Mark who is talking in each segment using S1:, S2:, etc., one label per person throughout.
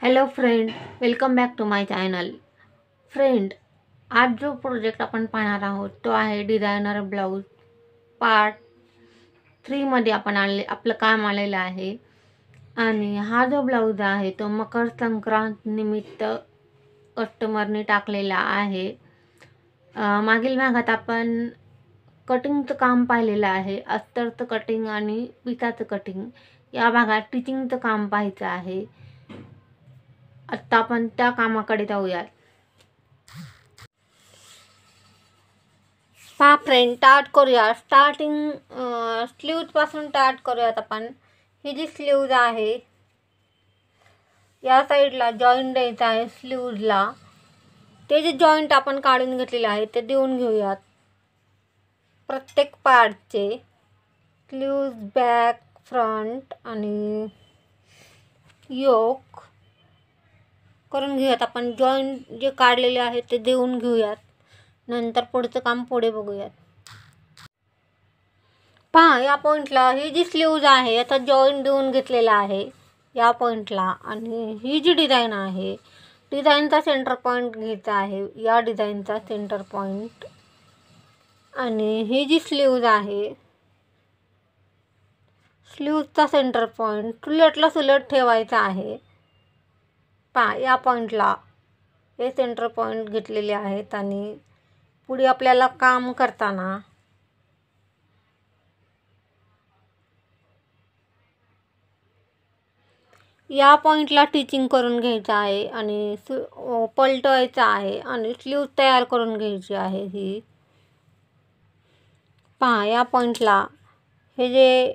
S1: Hello friend welcome back to my channel. Friend आज जो project आपण पाहणार आहोत तो आहे डिझायनर ब्लाऊज. पार्ट थ्रीमध्ये आपण आले आपलं काम आलेलं आहे. आणि हा जो ब्लाऊज आहे तो मकर संक्रांत निमित्त कस्टमरने टाकलेला आहे. मागील भागात आपण कटिंगचं काम पाहिलेलं आहे अस्तरचं कटिंग आणि पिताचं कटिंग या भागात टिचिंगचं काम पाहायचं आहे. आत्ता आपण त्या कामाकडे जाऊयात. पहा फ्रेंड स्टार्ट करूया. स्टार्टिंग स्लीव्जपासून स्टार्ट करूयात आपण. ही जी स्लीव्ज आहे या साईडला जॉईंट द्यायचा आहे स्लीवजला ते जे जॉईंट आपण काढून घेतलेले आहे ते देऊन घेऊयात. प्रत्येक पार्टचे स्लीव्ज बॅक फ्रंट आणि योक करून घेऊयात. आपण जॉईंट जे काढलेले आहे ते देऊन घेऊयात. नंतर पुढचं काम पुढे बघूयात. पहा या पॉईंटला ही जी स्लीव्ज आहे याचा जॉईंट देऊन घेतलेला आहे या पॉईंटला आणि ही जी डिझाईन आहे डिझाईनचा सेंटर पॉईंट घ्यायचा आहे या डिझाईनचा सेंटर पॉईंट आणि ही जी स्लीव्ज आहे स्लीव्जचा सेंटर पॉईंट सुलटला सुलट ठेवायचा आहे. पहा या पॉईंटला हे सेंटर पॉईंट घेतलेले आहेत आणि पुढे आपल्याला काम करताना या पॉईंटला टिचिंग करून घ्यायचं आहे आणि सु पलटवायचं आहे आणि स्लीव तयार करून घ्यायची आहे ही. पहा या पॉईंटला हे जे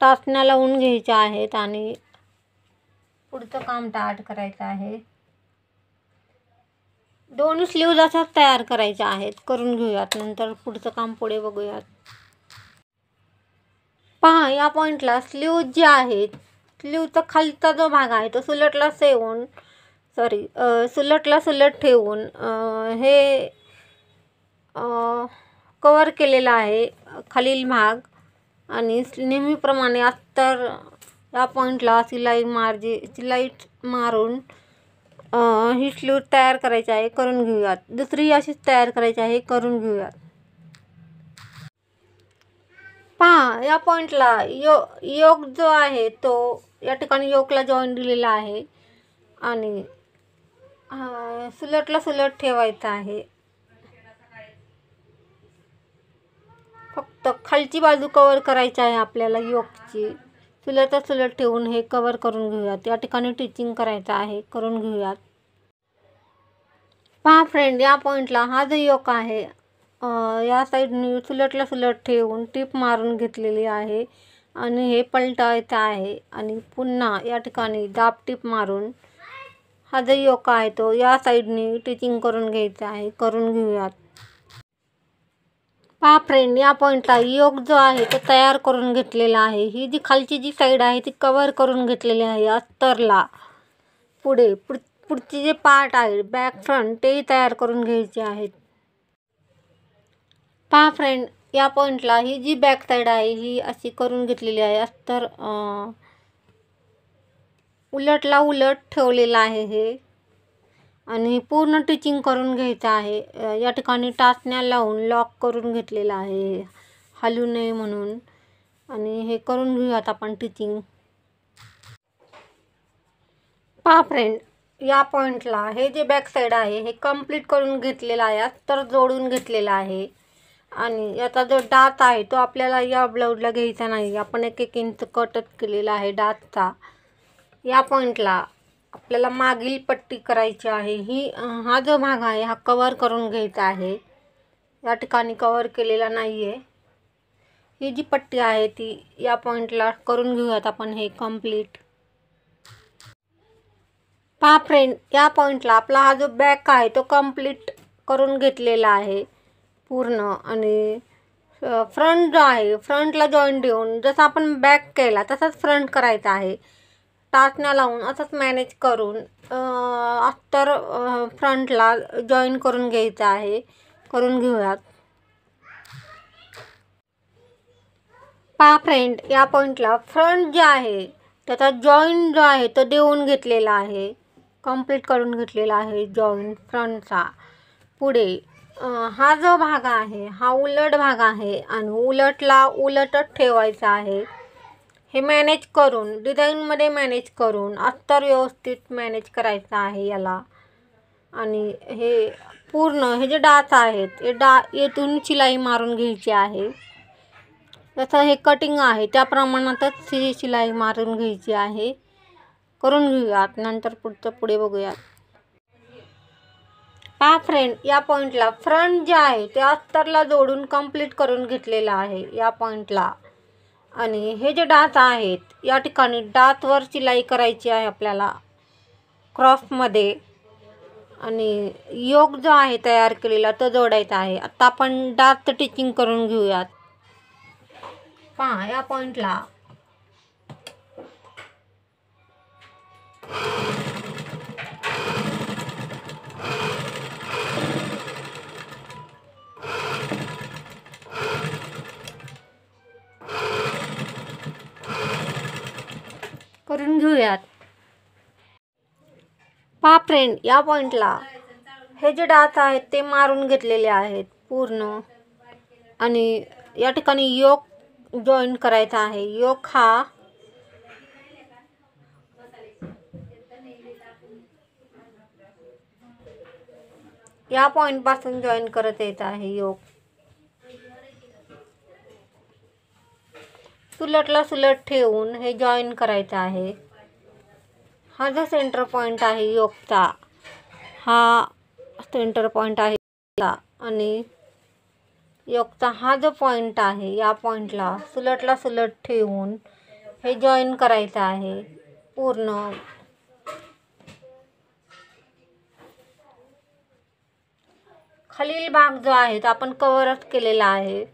S1: टाचण्या लावून घ्यायच्या आहेत आणि पुढचं काम टाट करायचं आहे. दोन स्लीव्ज असाच तयार करायच्या आहेत. करून घेऊयात. नंतर पुढचं काम पुढे बघूयात. पहा या पॉईंटला स्लीव्ज जे आहेत स्लीवचा खालचा जो भाग आहे तो सुलटला सेवून सॉरी सुलटला सुलट ठेवून हे कवर केलेला आहे खालील भाग. आणि नेहमीप्रमाणे अस्तर या पॉईंटला सिलाई मारजी सिलाई मारून ही स्लीव तयार करायची आहे करून घेऊयात. दुसरी अशीच तयार करायची आहे करून घेऊयात. पहा या पॉईंटला यो योग जो आहे तो या ठिकाणी योगला जॉईन दिलेला आहे. आणि सुलटला सुलट ठेवायचा आहे. फक्त खालची बाजू कवर करायची आहे आपल्याला योगची सुलटला सुलट ठेवून हे कवर करून घेऊयात. या ठिकाणी टिचिंग करायचं आहे करून घेऊयात. पहा फ्रेंड या पॉईंटला हा जो योग आहे या साईडनी सुलटला सुलट ठेवून टीप मारून घेतलेली आहे आणि हे पलटायचं आहे आणि पुन्हा या ठिकाणी दाब टीप मारून हा जो योग आहे तो या साईडनी टिचिंग करून घ्यायचा आहे करून घेऊयात. पहा फ्रेंड या पॉईंटला योग जो आहे तो तयार करून घेतलेला आहे. ही जी खालची जी साईड आहे ती कवर करून घेतलेली आहे अस्तरला. पुढे पुढ पुढचे जे पार्ट आहे बॅक फ्रंट तेही तयार करून घ्यायचे आहेत. पहा फ्रेंड या पॉईंटला ही जी बॅक साईड आहे ही अशी करून घेतलेली आहे अस्तर उलटला उलट ठेवलेलं आहे हे. आणि पूर्ण टिचिंग करून घ्यायचं आहे. या ठिकाणी टाचण्या लावून लॉक करून घेतलेलं आहे. हलू नये म्हणून. आणि हे करून घेऊयात आपण टिचिंग. पहा फ्रेंड या पॉईंटला हे जे बॅक साईड आहे हे कंप्लीट करून घेतलेलं आहे. तर जोडून घेतलेलं आहे. आणि याचा जो डात आहे तो आपल्याला या ब्लाऊजला घ्यायचा नाही. आपण एक एक इंच कटच केलेला आहे डातचा या पॉईंटला आपल्याला मागील पट्टी करायची आहे. ही हा जो भाग आहे हा कवर करून घ्यायचा आहे. या ठिकाणी कवर केलेला नाही आहे ही जी पट्टी आहे ती या पॉईंटला करून घेऊयात आपण हे कंप्लीट पहा फ्रेंड या पॉईंटला आपला हा जो बॅक आहे तो कंप्लीट करून घेतलेला आहे. पूर्ण आणि फ्रंट जो आहे फ्रंटला जॉईंट देऊन जसं आपण बॅक केला तसाच फ्रंट करायचा आहे. टाचण्या लावून असंच मॅनेज करून अत्तर फ्रंटला जॉईन करून घ्यायचं आहे. करून घेऊयात. पा फ्रेंड या पॉईंटला फ्रंट जे आहे त्याचा जॉईन जो आहे तो देऊन घेतलेला आहे. कंप्लीट करून घेतलेला आहे जॉईन फ्रंटचा पुढे हा जो भाग आहे हा उलट भाग आहे आणि उलटला उलटच ठेवायचा आहे. हे मॅनेज करून डिझाईनमध्ये मॅनेज करून अस्तर व्यवस्थित मॅनेज करायचं आहे याला. आणि हे पूर्ण हे जे डाच आहेत हे डा येथून शिलाई मारून घ्यायची आहे. जसं हे कटिंग आहे त्या प्रमाणातच ही शिलाई मारून घ्यायची आहे. करून घेऊयात नंतर पुढचं पुढे बघूयात. पहा फ्रेंड या पॉईंटला फ्रंट जे आहे ते अस्तरला जोडून कंप्लीट करून घेतलेलं आहे या पॉईंटला आणि हे जे डात आहेत या ठिकाणी डातवर शिलाई करायची आहे आपल्याला. क्रॉसमध्ये आणि योग जो आहे तयार केलेला तो जोडायचा आहे. आत्ता आपण डात टिचिंग करून घेऊयात. पहा या पॉईंटला करून घेऊयात. पहा फ्रेंड या पॉईंटला हे जे डात आहेत ते मारून घेतलेले आहेत पूर्ण. आणि या ठिकाणी योग जॉईन करायचा आहे. योग हा या पॉईंटपासून जॉईन करत येत आहे योग सुलटला सुलट ठेवून हे जॉईन करायचं आहे. हा जो सेंटर पॉईंट आहे योगचा हा सेंटर पॉईंट आहे आणि योगचा हा जो पॉईंट आहे या पॉईंटला सुलटला सुलट ठेवून हे जॉईन करायचं आहे पूर्ण. खालील भाग जो आहे तो आपण कवरच केलेला आहे.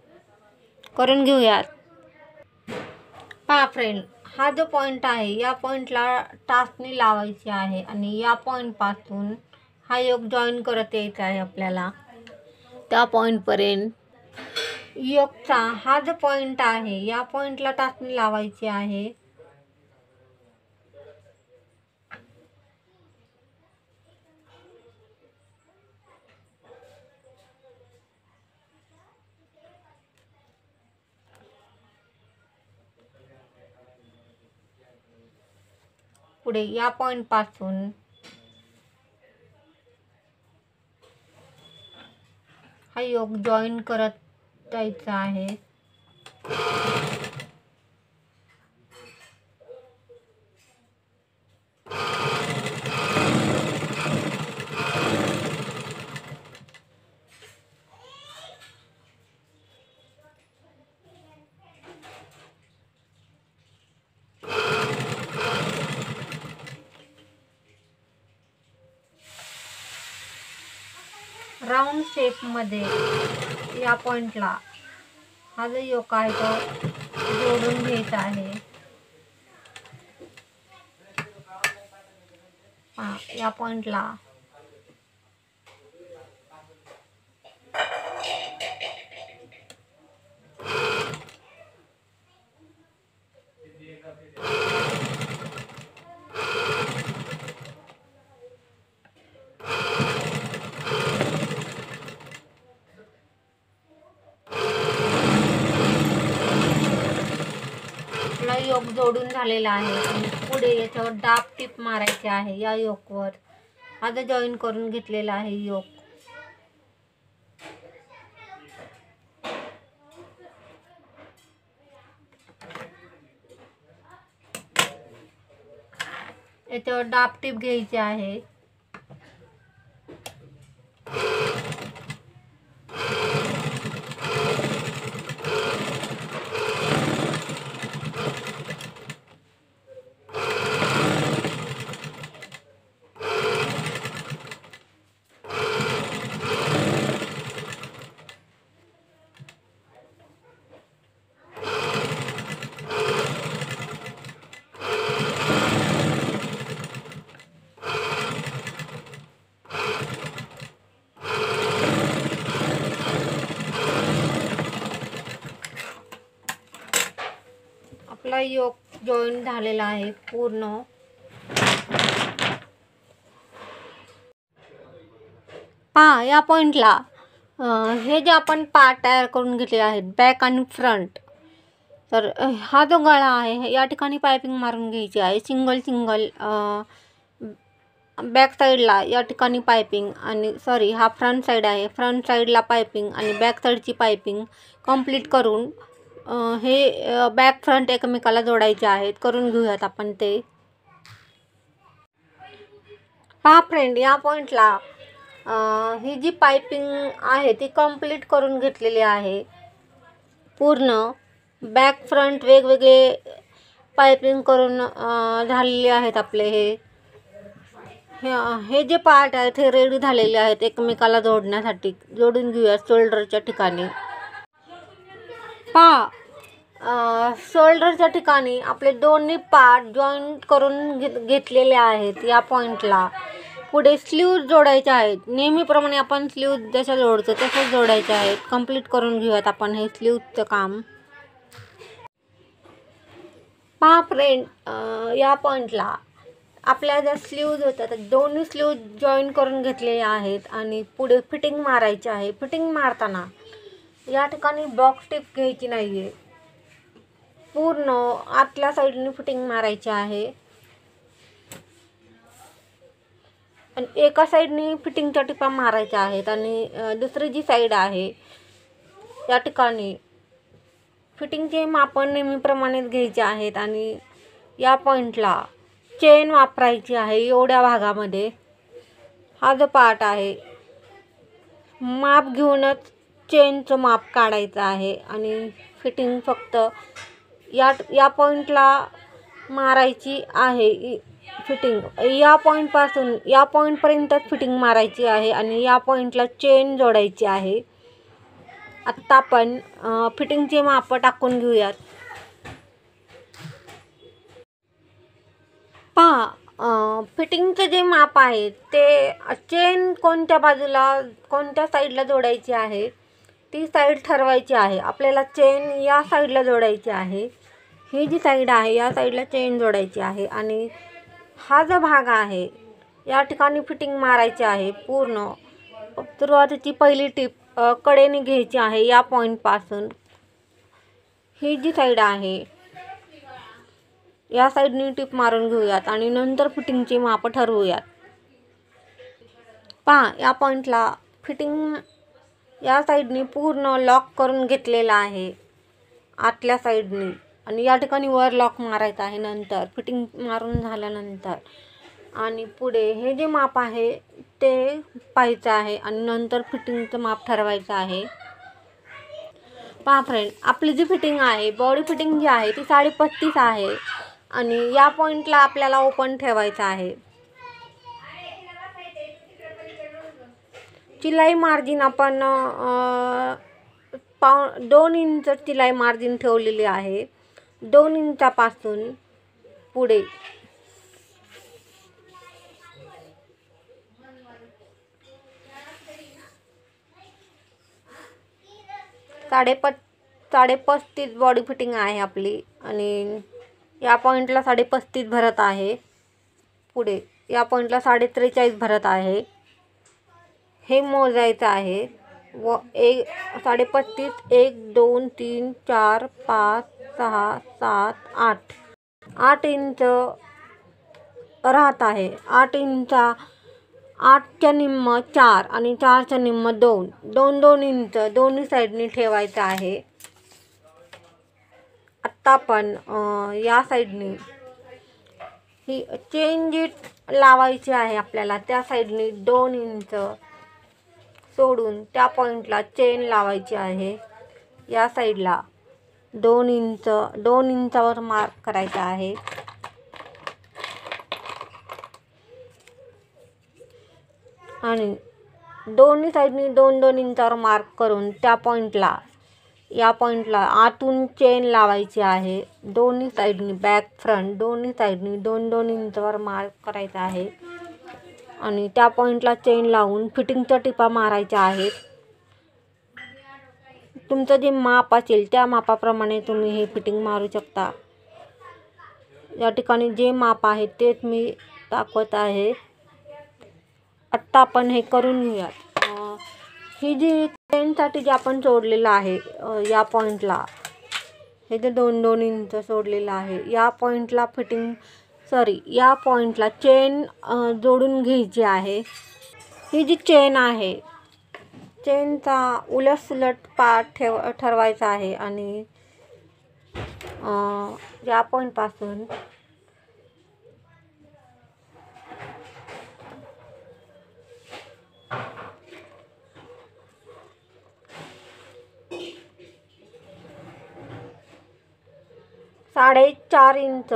S1: करून घेऊयात. पहा फ्रेंड हा जो पॉईंट आहे या पॉईंटला टाचणी लावायची आहे आणि या पॉईंटपासून हा योग जॉईन करत यायचा आहे आपल्याला. त्या पॉईंटपर्यंत योगचा हा जो पॉईंट आहे या पॉईंटला टाचणी लावायची आहे. पुढे या पॉईंटपासून हा योग जॉईन करत जायचा आहे. शेपमध्ये या पॉईंटला हा जो योक आहे तो जोडून घ्यायचा आहे. या पॉईंटला आपला योग झालेला आहे. पुढे याच्यावर डाब टीप मारायचे आहे या योगवर आता जॉईन करून घेतलेला आहे योग. याच्यावर डाब टीप घ्यायची आहे आपला योग जॉईन झालेला आहे पूर्ण. पहा या पॉईंटला हे जे आपण पार्ट तयार करून घेतले आहेत बॅक आणि फ्रंट तर हा जो गळा आहे या ठिकाणी पायपिंग मारून घ्यायची आहे सिंगल सिंगल बॅक साईडला या ठिकाणी पायपिंग आणि सॉरी हा फ्रंट साईड आहे. फ्रंट साईडला पायपिंग आणि बॅक साईडची पायपिंग कंप्लीट करून हे बॅक फ्रंट एकमेकाला जोडायचे आहेत. करून घेऊयात आपण ते. पहा फ्रेंड या पॉईंटला ही जी पायपिंग आहे ती कंप्लीट करून घेतलेली आहे. पूर्ण बॅक फ्रंट वेगवेगळे पायपिंग करून झालेले आहेत आपले हे. हे- हे जे पार्ट आहेत हे रेडी झालेले आहेत एकमेकाला जोडण्यासाठी. जोडून घेऊया शोल्डरच्या ठिकाणी. पा शोल्डरच्या ठिकाणी आपले दोन्ही पार्ट जॉईंट करून घेत घेतलेले आहेत या पॉईंटला पुढे स्लीव्ज जोडायचे आहेत. नेहमीप्रमाणे आपण स्लीव्ज जशा जोडतो तसंच जोडायचे आहेत. कंप्लीट करून घेऊयात आपण हे स्लीव्जचं काम. पहा फ्रेंड या पॉईंटला आपल्या ज्या स्लीव्ज होत्या त्या दोन्ही स्लीव्ज जॉईन करून घेतलेले आहेत आणि पुढे फिटिंग मारायची आहे. फिटिंग मारताना या ठिकाणी बॉक्स टिप घ्यायची नाही आहे पूर्ण आतल्या साईडने फिटिंग मारायची आहे. आणि एका साईडने फिटिंगच्या टिपा मारायच्या आहेत आणि दुसरी जी साईड आहे या ठिकाणी फिटिंगचे मापन नेहमीप्रमाणेच घ्यायचे आहेत आणि या पॉईंटला चेन वापरायची आहे एवढ्या भागामध्ये. हा जो पार्ट आहे माप घेऊनच चेनचं माप काढायचं आहे आणि फिटिंग फक्त या या पॉईंटला मारायची आहे. फिटिंग या पॉईंटपासून या पॉईंटपर्यंतच फिटिंग मारायची आहे आणि या पॉईंटला चेन जोडायची आहे. आत्ता आपण फिटिंगचे माप टाकून घेऊयात. पहा फिटिंगचं जे माप आहे ते चेन कोणत्या बाजूला कोणत्या साईडला जोडायची आहे ती साईड ठरवायची आहे. आपल्याला चेन या साईडला जोडायची आहे. ही जी साईड आहे या साईडला चेन जोडायची आहे आणि हा जो भाग आहे या ठिकाणी फिटिंग मारायची आहे पूर्ण. सुरुवातीची पहिली टीप कडेने घ्यायची आहे या पॉईंटपासून ही जी साईड आहे या साईडनी टीप मारून घेऊयात आणि नंतर फिटिंगची मापं ठरवूयात. पहा या पॉईंटला फिटिंग या साईडनी पूर्ण लॉक करून घेतलेला आहे. आतल्या साईडनी. आणि या ठिकाणी वर लॉक मारायचं आहे नंतर फिटिंग मारून झाल्यानंतर. आणि पुढे हे जे माप आहे ते पाहायचं आहे आणि नंतर फिटिंगचं माप ठरवायचं आहे. पहा फ्रेंड आपली जी फिटिंग आहे बॉडी फिटिंग जी आहे ती साडेपस्तीस आहे. आणि या पॉईंटला आपल्याला ओपन ठेवायचं आहे. चिलाई मार्जिन आपण पाव दोन इंच चिलाई मार्जिन ठेवलेली आहे. दोन इंचापासून पुढे. साडेपत साडेपस्तीस बॉडी फिटिंग आहे आपली आणि या पॉईंटला साडेपस्तीस भरत आहे. पुढे. या पॉईंटला साडे त्रेचाळीस भरत आहे. हे मोजायचं आहे. व एक साडेपस्तीस एक दोन तीन चार पाच सहा सात आठ. आठ इंच राहत आहे. आठ इंचा आठच्या निम्म चार आणि चारच्या निम्म दोन. दोन दोन इंच दोन्ही साईडनी ठेवायचं आहे. आत्ता पण या साईडनी ही चेन जी लावायची आहे आपल्याला. त्या साईडनी दोन इंच सोडून त्या पॉईंटला चेन लावायची आहे. या साईडला दोन इंच दोन इंचावर मार्क करायचा आहे. आणि दोन्ही साईडनी दोन दोन इंचावर मार्क करून त्या पॉईंटला या पॉईंटला आतून चेन लावायची आहे. दोन्ही साईडनी बॅक फ्रंट दोन्ही साईडनी दोन दोन इंचावर मार्क करायचा आहे. आणि त्या पॉईंटला चेन लावून फिटिंगच्या टिपा मारायच्या आहेत तुमचं जे माप असेल त्या मापाप्रमाणे तुम्ही हे फिटिंग मारू शकता. या ठिकाणी जे माप आहे तेच मी दाखवत आहे. आत्ता आपण हे करून घेऊयात. ही जी चेनसाठी जे आपण सोडलेलं आहे या पॉईंटला हे जे दोन दोन इंच सोडलेलं आहे या पॉईंटला फिटिंग सॉरी या पॉईंटला चेन जोडून घ्यायची आहे. ही जी चेन आहे चेनचा उलट सुलट ठेव ठरवायचा आहे आणि या पॉईंटपासून साडेचार इंच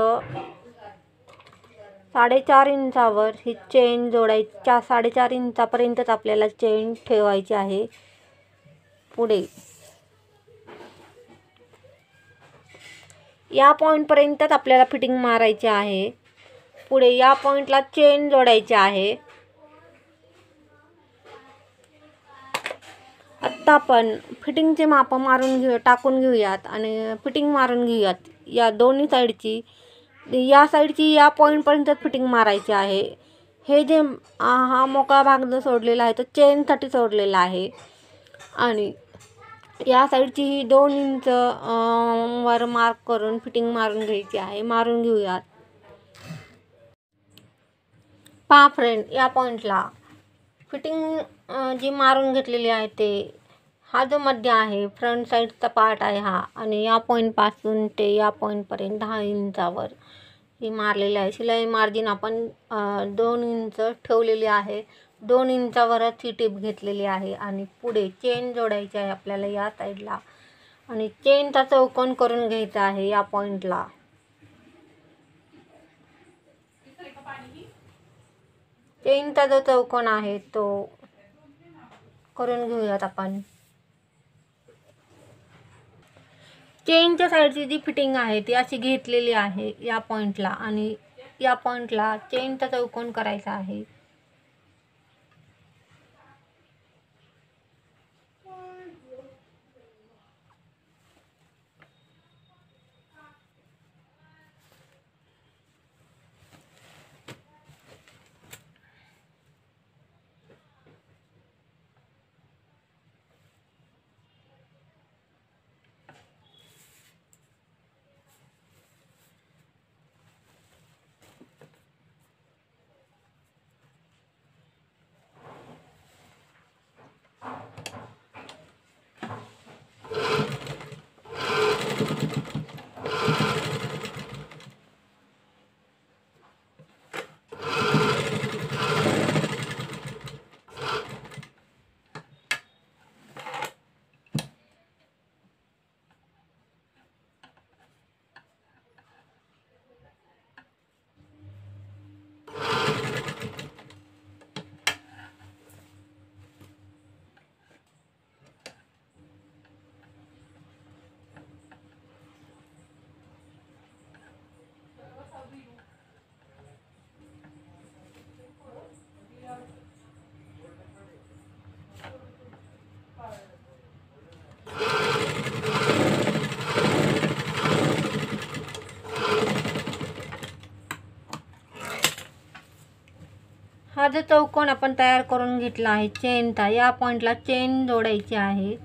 S1: साडेचार इंचावर ही चेन जोडायची चा साडेचार इंचापर्यंतच आपल्याला चेन ठेवायची आहे. पुढे. या पॉईंटपर्यंतच आपल्याला फिटिंग मारायची आहे. पुढे या पॉईंटला चेन जोडायची आहे. आत्ता आपण फिटिंगचे मापं मारून घेऊ टाकून घेऊयात आणि फिटिंग मारून घेऊयात. या दोन्ही साईडची या साईडची या पॉईंटपर्यंतच फिटिंग मारायची आहे. हे जे हा मोकळा भाग जो सोडलेला आहे तो चेनसाठी सोडलेला आहे. आणि या साईडची ही दोन इंच वर मार्क करून फिटिंग मारून घ्यायची आहे. मारून घेऊयात. पहा फ्रेंड या पॉईंटला. फिटिंग जी मारून घेतलेली आहे ते हा जो मध्य आहे. फ्रंट साईडचा पार्ट आहे हा. आणि या पॉईंटपासून ते या पॉईंटपर्यंत दहा इंचावर ही मारलेली आहे. शिलाई मार्जिन आपण दोन इंच ठेवलेली आहे. दोन इंचावरच ही टीप घेतलेली आहे. आणि पुढे चेन जोडायची आहे आपल्याला या साईडला आणि चेनचा चौकोन करून घ्यायचा आहे या पॉईंटला चेनचा जो चौकोन आहे तो करून घेऊयात आपण. चेनच्या साईडची जी फिटिंग आहे ती अशी घेतलेली आहे या पॉईंटला आणि या पॉईंटला चेनचा चौकोन करायचा आहे. हा जो चौकोन आपण तयार करून घेतला आहे. चेनचा या पॉईंटला चेन जोडायची आहे.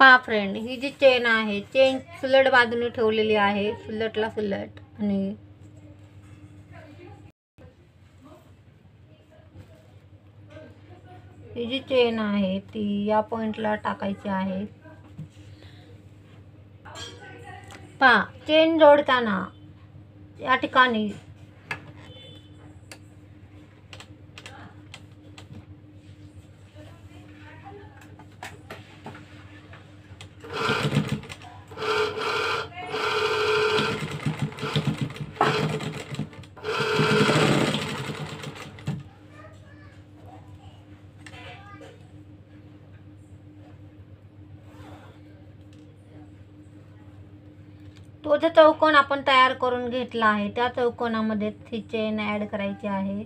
S1: पहा फ्रेंड ही जी चेन आहे चेन सुलट बाजूने ठेवलेली आहे. सुलटला सुलट आणि ही जी चेन आहे ती या पॉईंटला टाकायची आहे. पहा चेन जोडताना या ठिकाणी तो जो चौकोन आपण तयार करून घेतला आहे त्या चौकोनामध्ये ती चेन ॲड करायची आहे.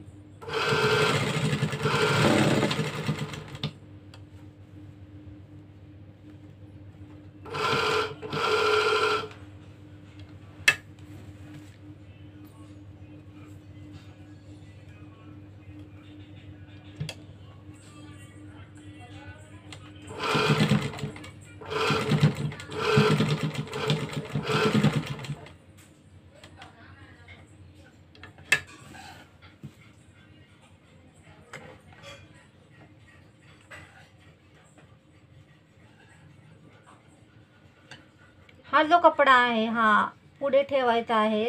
S1: हा जो कपडा आहे हा पुढे ठेवायचा आहे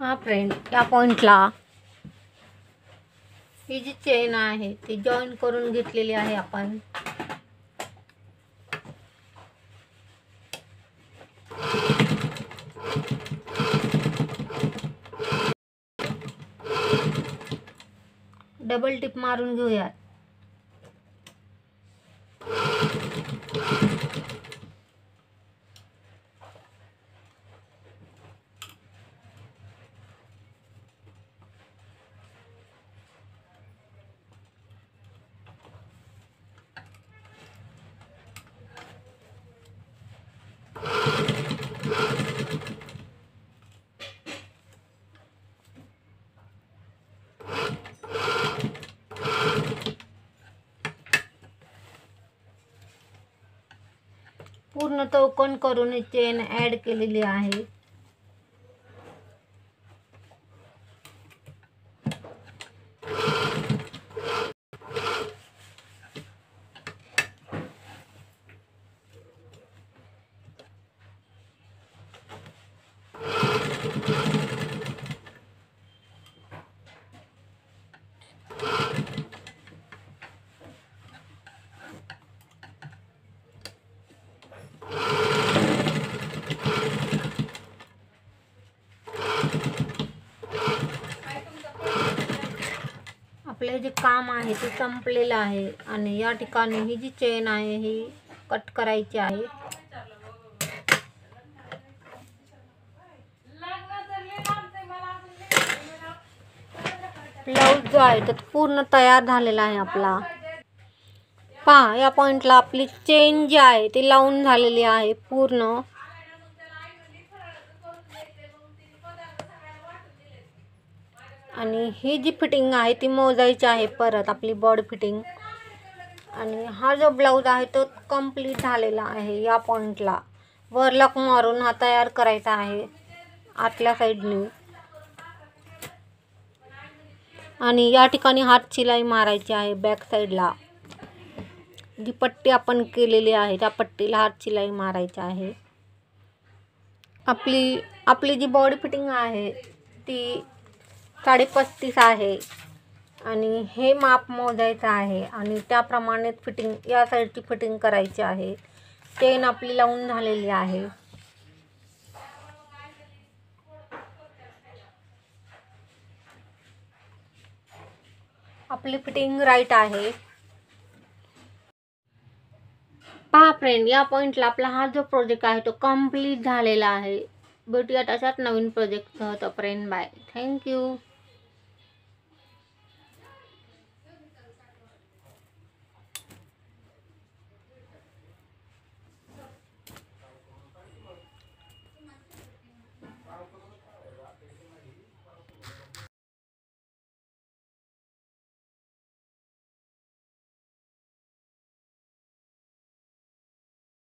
S1: हा फ्रेंड या पॉईंटला ही जी चेन आहे ती जॉईन करून घेतलेली आहे आपण. डबल टिप मारून घेऊयात. पूर्ण चौकोन करून चेन ॲड केलेली आहे? आपले जे काम आहे ते संपलेलं आहे आणि या ठिकाणी ही जी चेन आहे ही कट करायची आहे. ब्लाऊज जो आहे तो पूर्ण तयार झालेला आहे आपला. पहा या पॉईंटला आपली चेन जी आहे ती लावून झालेली आहे पूर्ण. आणि ही जी फिटिंग आहे ती मोजायची आहे परत आपली बॉडी फिटिंग. आणि हा जो ब्लाऊज आहे तो कंप्लीट झालेला आहे या पॉईंटला वर लक मारून हा तयार करायचा आहे आतल्या साईडने. आणि या ठिकाणी हात शिलाई मारायची आहे बॅक साईडला. जी पट्टी आपण केलेली आहे त्या पट्टीला हात शिलाई मारायची आहे. आपली आपली जी बॉडी फिटिंग आहे ती साडेपस्तीस आहे. आणि हे माप मोजायचं आहे. आणि त्याप्रमाणे फिटिंग या साईडची फिटिंग करायची आहे. चेन आपली लावून झालेली आहे. आपली फिटिंग राईट आहे. पहा फ्रेंड या पॉईंटला आपला हा जो प्रोजेक्ट आहे तो कंप्लीट झालेला आहे. भेटूयात अशाच नवीन प्रोजेक्टसह तोपर्यंत बाय थँक्यू